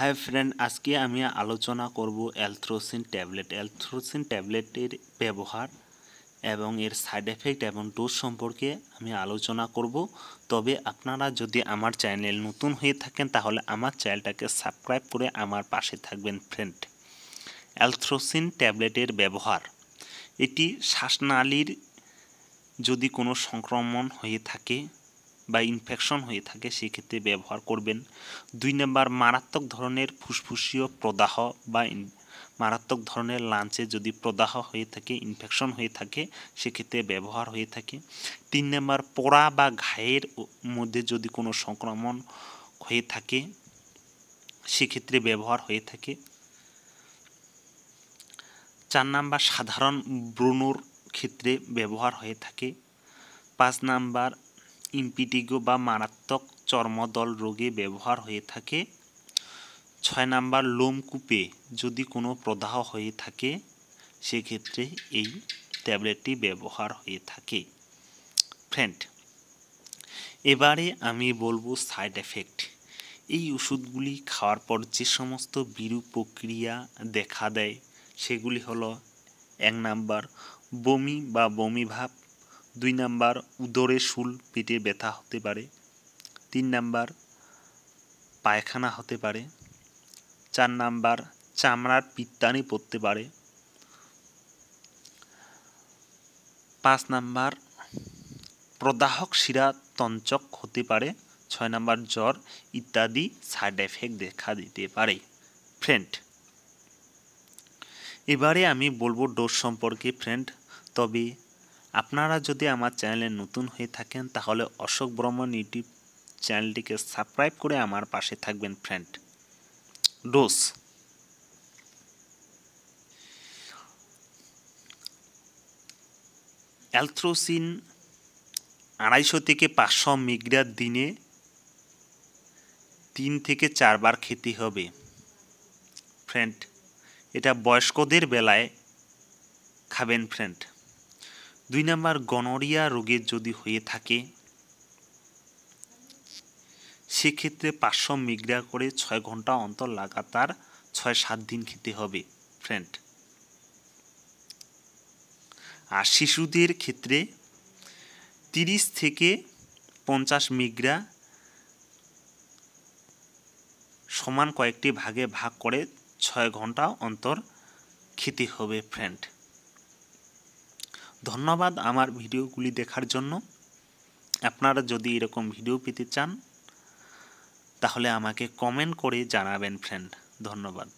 Hi friend আজকে আমি আলোচনা করব অ্যালথ্রোসিন ট্যাবলেট। অ্যালথ্রোসিন ট্যাবলেটের ব্যবহার এবং এর সাইড এফেক্ট এবং ডোজ সম্পর্কে আমি আলোচনা করব। তবে আপনারা যদি আমার চ্যানেল নতুন হয়ে থাকেন, তাহলে আমার চ্যানেলটাকে সাবস্ক্রাইব করে আমার পাশে থাকবেন ফ্রেন্ড অ্যালথ্রোসিন ট্যাবলেটের ব্যবহার। এটি শ্বাসনালীর যদি কোনো সংক্রমণ হয়ে থাকে বা ইনফেকশন হয়ে থাকে, সেক্ষেত্রে ব্যবহার করবেন। দুই নম্বর, মারাত্মক ধরনের ফুসফুসীয় প্রদাহ বা মারাত্মক ধরনের লাঞ্চে যদি প্রদাহ হয়ে থাকে ইনফেকশন হয়ে থাকে, সেক্ষেত্রে ব্যবহার হয়ে থাকে। তিন নম্বর, পোড়া বা ঘায়ের মধ্যে যদি কোনো সংক্রমণ হয়ে থাকে, সেক্ষেত্রে ব্যবহার হয়ে থাকে। চার নাম্বার, সাধারণ ব্রণর ক্ষেত্রে ব্যবহার হয়ে থাকে। পাঁচ নাম্বার ইম্পিটিগো বা মারাত্মক চর্মদল রোগে ব্যবহার হয়ে থাকে। ছয় নাম্বার লোমকূপে যদি কোনো প্রদাহ হয়ে থাকে, সেক্ষেত্রে এই ট্যাবলেটটি ব্যবহার হয়ে থাকে। ফ্রেন্ড, এবারে আমি বলব সাইড এফেক্ট। এই ওষুধগুলি খাওয়ার পর যে সমস্ত বিরূপ প্রক্রিয়া দেখা দেয়, সেগুলি হলো এক নাম্বার, বমি বা বমি ভাব দুই নাম্বার উদরে শুল পেটে ব্যথা হতে পারে, তিন নাম্বার পায়খানা হতে পারে, চার নাম্বার চামড়ার পিত্তানি পড়তে পারে, পাঁচ নাম্বার প্রদাহক শিরা তঞ্চক হতে পারে, ছয় নাম্বার জ্বর ইত্যাদি সাইড এফেক্ট দেখা দিতে পারে। ফ্রেন্ড, এবারে আমি বলব ডোজ সম্পর্কে। ফ্রেন্ড, তবে আপনারা যদি আমার চ্যানেলে নতুন হয়ে থাকেন, তাহলে অশোক ব্রহ্মণ ইউটিউব চ্যানেলটিকে সাবস্ক্রাইব করে আমার পাশে থাকবেন ফ্রেন্ড ডোজ অ্যালথ্রোসিন আড়াইশো থেকে পাঁচশো মিগ্রার দিনে তিন থেকে চারবার খেতে হবে ফ্রেন্ড এটা বয়স্কদের বেলায় খাবেন ফ্রেন্ড দুই নাম্বার গনোরিয়া রোগের যদি হয়ে থাকে, সেক্ষেত্রে পাঁচশো মিগ্রা করে ছয় ঘণ্টা অন্তর লাগাতার ছয় সাত দিন খেতে হবে ফ্রেন্ড আর শিশুদের ক্ষেত্রে তিরিশ থেকে পঞ্চাশ মিগ্রা সমান কয়েকটি ভাগে ভাগ করে ছয় ঘণ্টা অন্তর খেতে হবে ফ্রেন্ড ধন্যবাদ আমার ভিডিওগুলি দেখার জন্য। আপনারা যদি এরকম ভিডিও পেতে চান, তাহলে আমাকে কমেন্ট করে জানাবেন ফ্রেন্ড ধন্যবাদ।